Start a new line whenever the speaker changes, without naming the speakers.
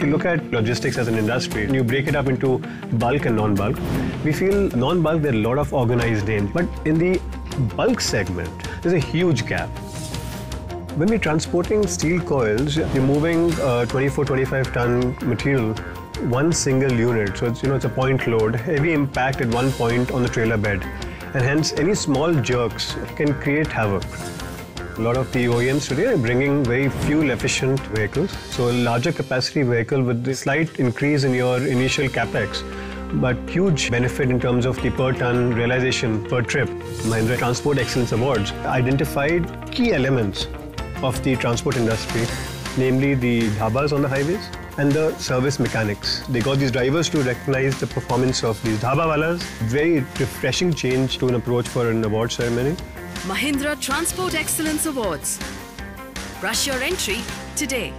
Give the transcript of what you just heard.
If you look at logistics as an industry, and you break it up into bulk and non-bulk, we feel non-bulk there are a lot of organized names, but in the bulk segment, there's a huge gap. When we're transporting steel coils, you're moving a 24, 25 ton material, one single unit. So it's you know it's a point load, heavy impact at one point on the trailer bed, and hence any small jerks can create havoc. A lot of the OEMs today are bringing very fuel efficient vehicles. So a larger capacity vehicle with a slight increase in your initial capex, but huge benefit in terms of the per ton realization per trip. Mahindra Transport Excellence Awards identified key elements of the transport industry, namely the dhabas on the highways and the service mechanics. They got these drivers to recognize the performance of these dhaba walas. Very refreshing change to an approach for an award ceremony.
Mahindra Transport Excellence Awards. Rush your entry today.